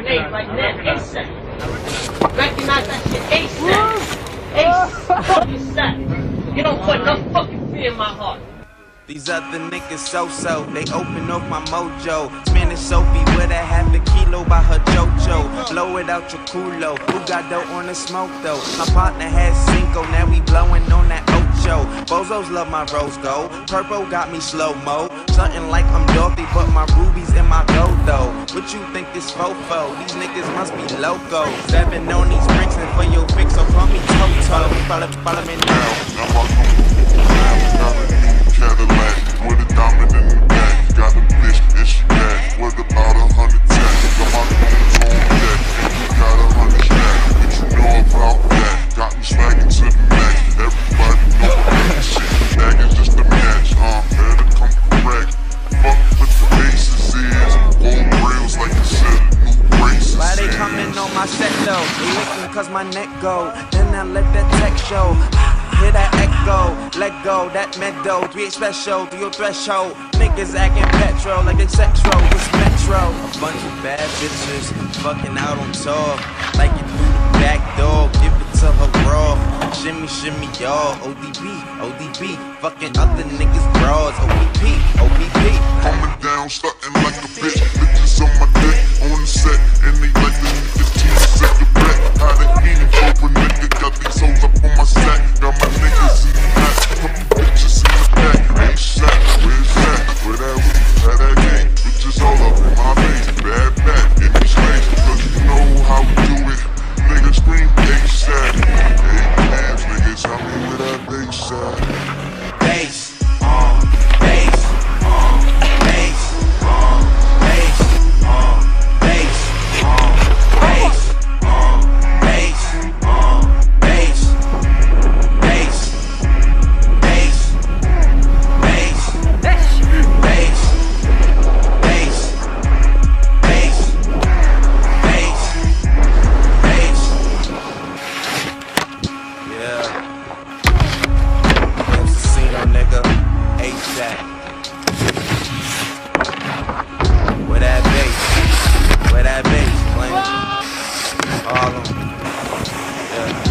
Nate right now. Ace. Recognize that shit. Ace set. Ace. Set. You don't put no fucking fear in my heart. These other niggas so so, they open up my mojo. Minnesota with a by her JoJo. Blow it out your culo. Who got dough on the smoke though? My partner has Cinco, now we blowing on that Ocho. Bozos love my rose gold. Purple got me slow-mo. Something like I'm Dorothy, but my rubies in my gold though. What you think this fofo? These niggas must be loco. Seven on these bricks and for your fix, so call me Toto. Follow, follow me now. Though? Looking cause my neck go. Then I let that tech show. Hear that echo, let go, that meadow, three special through your threshold. Niggas acting petrol like they sexual, this metro. A bunch of bad bitches fucking out on tour. Like you through the back door, give it to her raw. Shimmy, shimmy, y'all. ODB, ODB, fucking other niggas bras. OBP, OBP. Coming down, starting Yeah.